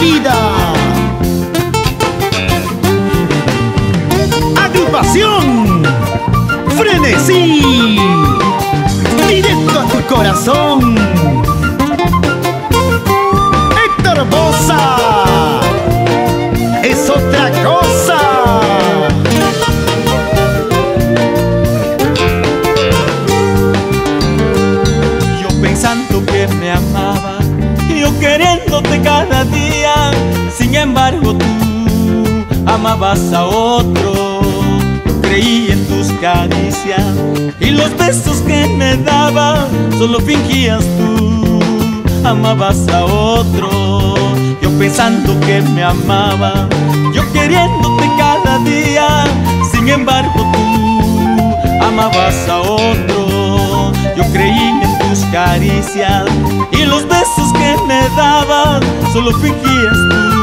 vida. Agrupación, frenesí, directo a tu corazón. Héctor Bosa, es otra cosa. Yo pensando que me amaba, yo queriéndote cada día sin embargo tú amabas a otro. Creí en tus caricias y los besos que me daba, solo fingías tú, amabas a otro. Yo pensando que me amaba, yo queriéndote cada día, sin embargo tú amabas a otro. Yo creí en tus caricias y los besos que me dabas, solo fingías tú,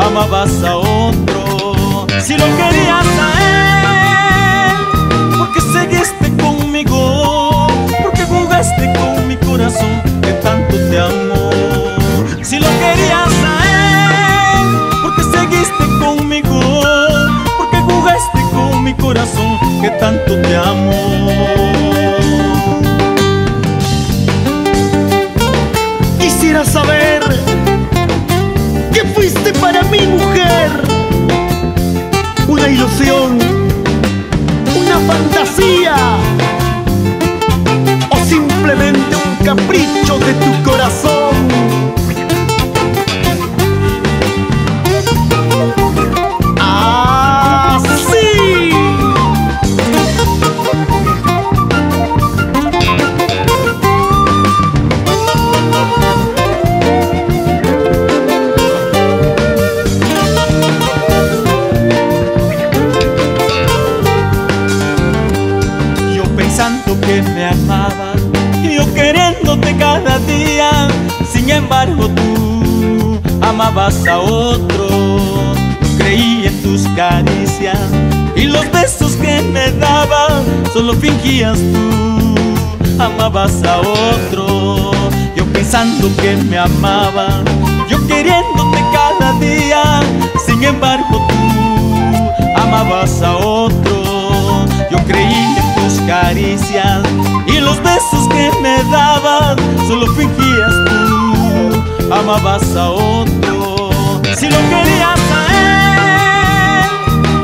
amabas a otro. Si lo querías a él, porque seguiste conmigo, porque jugaste con mi corazón que tanto te amó. Si lo querías a él, porque seguiste conmigo, porque jugaste con mi corazón que tanto te amó. Quisiera saber para mi mujer una ilusión, una fantasía o simplemente un capricho de tu corazón. Que me amaba, yo queriéndote cada día, sin embargo tú amabas a otro. Creí en tus caricias y los besos que me daban, solo fingías tú, amabas a otro. Yo pensando que me amaba, yo queriéndote cada día, sin embargo tú amabas a otro. Y los besos que me daban, solo fingías tú, amabas a otro. Si lo querías a él,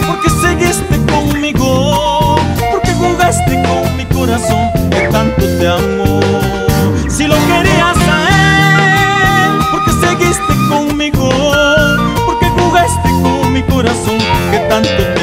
porque seguiste conmigo, porque jugaste con mi corazón que tanto te amó. Si lo querías a él, porque seguiste conmigo, porque jugaste con mi corazón que tanto te amó.